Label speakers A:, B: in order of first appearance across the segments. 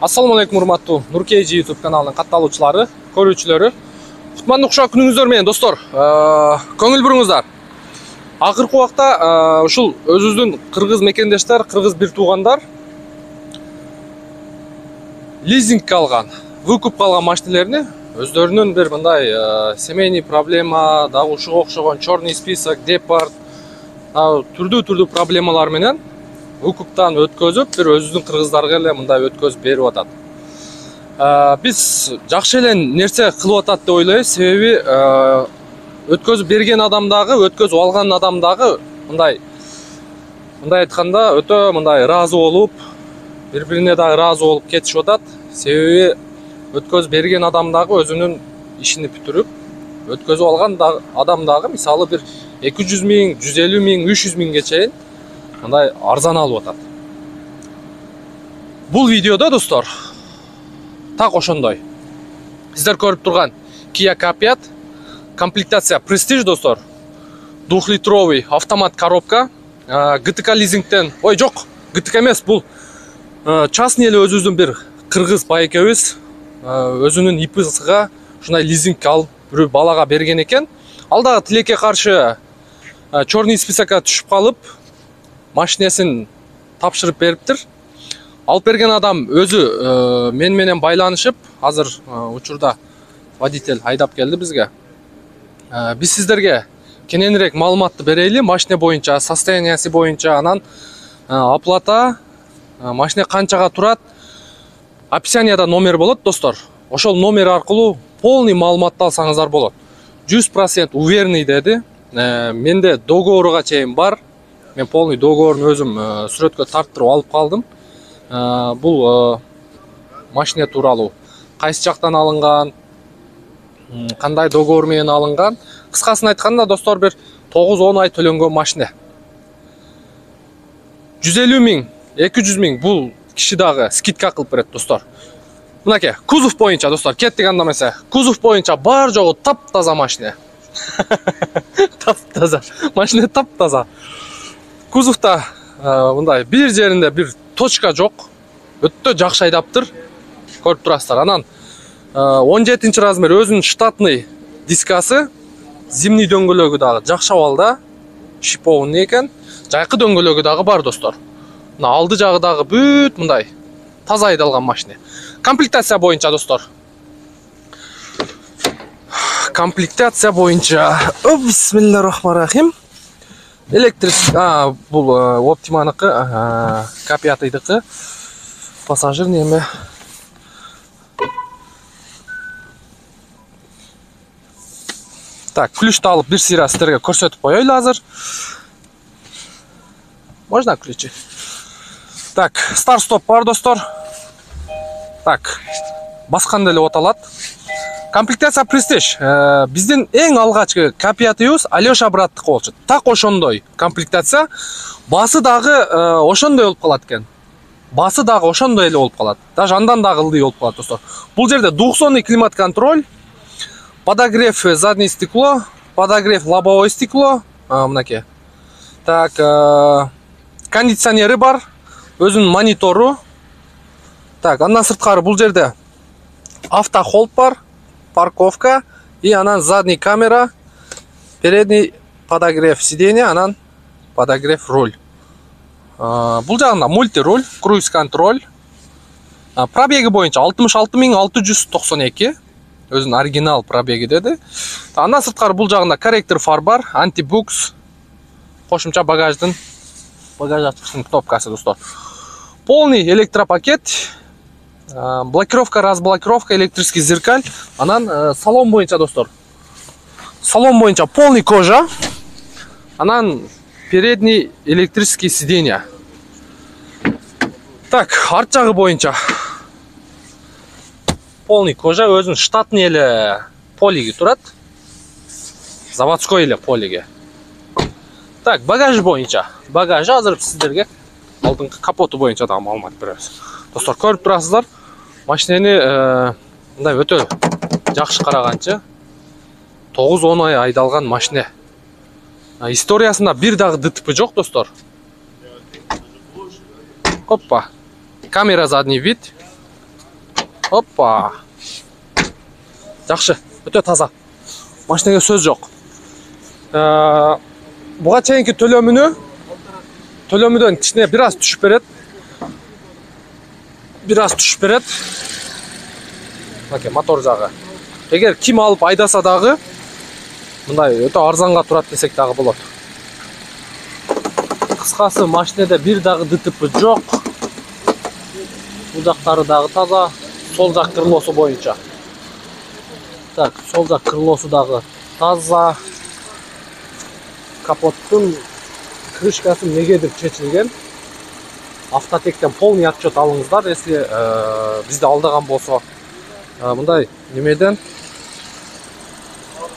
A: ассалому алейкум урматтуу нуркейжи ютуб каналынын катталуучулары көрүүчүлөрү. Кутмандуу кушак күнүңүздөр менен достор. Көңүл буруңуздар. Акыркы убакта ушул өзүбүздүн кыргыз мекендештер кыргыз бир туугандар лизингге алган выкупка алган машинелерини өздөрүнүн бир мындай семейный проблема дагы ушуга окшогон черный список департ түрдүү түрдүү проблемалар менен укуптан өткөзүп бир өзүбүздүн кыргыздарга эле мындай өткөзүп берип атат. Биз жакшы эле нерсе кылып атат деп ойлойбуз. Себеби өткөзүп берген адам дагы өткөзүп алган адам дагы мындай мындай айтканда өтө мындай ыраазы болуп бири бирине дагы ыраазы болуп кетишип атат. Себеби өткөзүп берген адам дагы өзүнүн ишини бүтүрүп өткөзүп алган адам дагы мисалы бир эки жүз миң жүз элүү миң үч жүз миңге чейин мындай арзан алып атат. Бул видеодо достор так ошондой. Сиздер көрүп турган kia k комплектация prestige достор. Двухлитровый автомат коробка. Гтк лизингтен ой жок гтк эмес бул частный эле өзүбүздүн бир кыргыз байекебиз өзүнүн ипсга ушундай лизингке алып бирөө балага берген экен. Ал дагы тилекке каршы черный списокко түшүп калып машинесин тапшырып бериптир алып берген адам өзү э, мен менен байланышып азыр э, учурда водитель айдап келди бизге э, биз сиздерге кененирээк маалыматты берели машина боюнча состояниясы боюнча анан оплата машина канчага турат описанияда номер болот достор ошол номер аркылуу полный маалыматты алсаңыздар болот жүз процент уверенный деди менде договоруга чейин бар. Мен полный договорун өзүм сүрөткө тарттырып алып калдым бул машина тууралуу кайсы жактан алынган кандай договор менен алынган кыскасын айтканда достор бир тогуз он ай төлөнгөн машина. Жүз элүү миң эки жүз миң бул киши дагы скидка кылып берет достор мынакей кузов боюнча достор кеттик анда кузов боюнча баары жогу таптаза машина. Таптаза. Машина таптаза. Кузовта мындай бир жеринде бир точка жок. Өтө жакшы айдаптыр. Көрүп турасыздар. Анан он жетинчи размер өзүнүн штатный дискасы зимний дөңгөлөгү дагы жакшы абалда шипованный экен? Жайкы дөңгөлөгү дагы бар достор. Мына алды жагы дагы бүт мындай таза айдалган машина. Комплектация боюнча достор. Комплектация боюнча. Бисмилля рахмани рахим. Электрический а бул оптиманыкы к пятыйдыкы пассажирный эме так ключту алып бир сыйра сиздерге көрсөтүп коелу азыр. Можно ключи? Так старт стоп бар достор так басканда эле оталат комплектация престиж э, биздин эң алгачкы копиятыбыз алеша браттыкы болчу так ошондой комплектация баасы дагы э, ошондой болуп калат экен баасы дагы ошондой эле болуп калат даже андан дагы ылдый болуп калат достор бул жерде двухзонный климат контроль подогрев заднее стекло подогрев лобовое стекло. Мынакей так э, кондиционери бар өзүнүн монитору так андан сырткары бул жерде автохолд бар. Парковка и анан задний камера передний подогрев сиденья анан подогрев руль. Бул жагында мульти руль круиз контроль. Алты жүз токсон эки. Өзүнүн оригинал пробеги деди. Андан сырткары бул жагында корректор фар бар антибукс. Кошумча багаждын багаж ачкычтын кнопкасы достор. Полный электропакет. Блокировка разблокировка электрический зеркаль. Анан э, салон боюнча достор. Салон боюнча полный кожа. Анан передний электрический сиденья. Так арт жагы боюнча полный кожа өзүнүн штатный эле полиги турат? Заводской эле полиги. Так багаж боюнча багажы азыр сиздерге алдыңкы капоту боюнча дагы маалымат беребиз достор көрүп турасыздар машинени э, мындай өтө жакшы караганчы тогуз он ай айдалган машина историясында бир дагы дтп жок достор оппа камера задний вид. Оппа жакшы өтө таза. Машинеге сөз жок Э, буга чейинки төлөмүнү төлөмүдөн кичине бир аз түшүп берет бир аз түшүп берет мынакей мотор жагы эгер ким алып айдаса дагы мындай өтө арзанга турат десек дагы болот кыскасы машинеде бир дагы дтп жок бул жактары дагы таза сол жак крылосу боюнча так сол жак крылосу дагы таза. Капоттун крышкасы эмнегедир чечилген автотектен полный отчет алыңыздар если э, бизди алдаган болсо Э, мындай немеден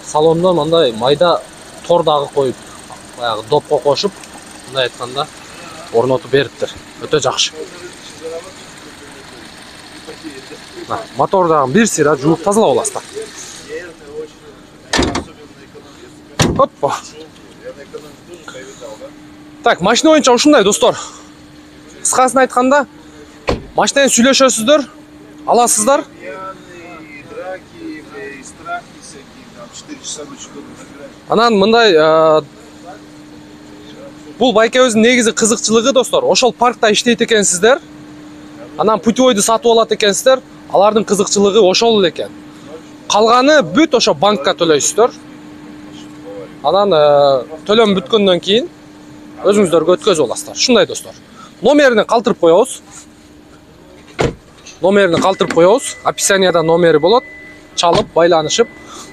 A: салондон мындай майда тор дагы коюп баягы допко кошуп мындай айтканда орнотуп бериптир. Өтө жакшы. Мына, мотор дагы бир сыйра жууп тазалап аласыздар оппа так машина боюнча ушундай достор. Кыскасын айтканда машинемен сүйлөшөсүздөр аласыздар.
B: Пьяные, драки, бля, и страхи всякие, там, 4 часа ночи дома набирать.
A: анан мындай бул байкебиздин негизи кызыкчылыгы достор ошол паркта иштейт экенсиздер анан путевойду сатып алат экенсиздер алардын кызыкчылыгы ошол экен калганы бүт ошо банкка төлөйсүздөр анан төлөм бүткөндөн кийин өзүңүздөргө өткөзүп аласыздар. Ушундай достор номерин калтырып коебуз номерин калтырып коебуз описанияда номери болот чалып байланышып.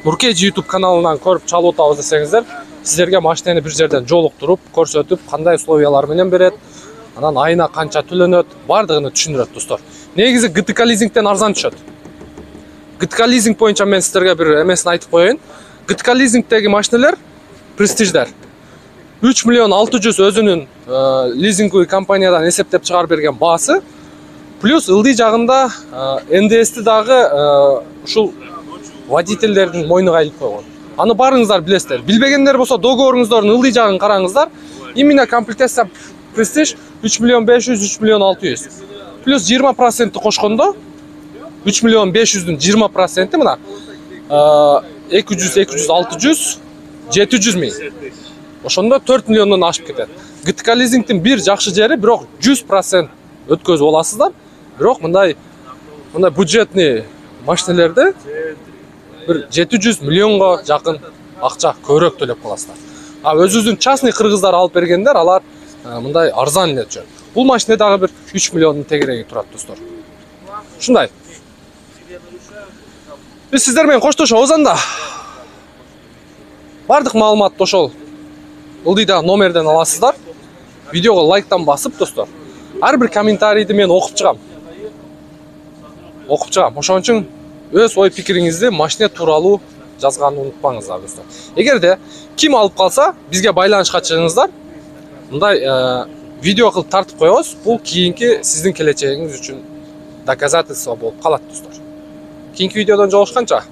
A: Нуркеж ютуб каналынан көрүп чалып атабыз десеңиздер сиздерге машинени бир жерден жолуктуруп көрсөтүп кандай условиялар менен берет анан айына канча төлөнөт баардыгын түшүндүрөт достор негизи гтк лизингден арзан түшөт гтк лизинг боюнча мен сиздерге бир эмесин айтып коеюн гтк лизингдеги машинелер престиждер. Үч миллион алты жүз өзүнүн лизинговый компаниядан эсептеп чыгарып берген баасы плюс ылдый жагында ндсти дагы ушул водительдердин мойнуна илип койгон аны баарыңыздар билесиздер билбегендер болсо договоруңуздардын ылдый жагын караңыздар именно комплектация престиж үч миллион беш жүз үч миллион алты жүз плюс жыйырма процентти кошкондо үч миллион беш жүздүн жыйырма проценти мына эки жүз эки жүз алты жүз ошондо төрт миллиондон ашып кетет. Гтк лизингдин бир жакшы жери бирок жүз процент өткөзүп аласыздар бирок мындай мындай бюджетный машинелерде бир жети жүз миллионго жакын акча көбүрөөк төлөп каласыздар. А өзүбүздүн частный кыргыздар алып бергендер алар э, мындай арзан эле түшөт бул машине дагы бир үч миллиондун тегереги турат достор. Ушундай. Биз сиздер менен коштошобуз анда. Баардык маалыматты ошол. Ылдыйдагы номерден аласыздар. Видеого лайктан басып достор ар бир комментарийди мен окуп чыгам. Окуп чыгам. Ошон үчүн өз ой пикириңизди машине тууралуу жазганды унутпаңыздар достор эгерде ким алып калса бизге байланышка чыгыңыздар. Мындай э, видео кылып тартып коебуз бул кийинки сиздин келечегиңиз үчүн доказательство болуп калат достор кийинки видеодон жолугушканча.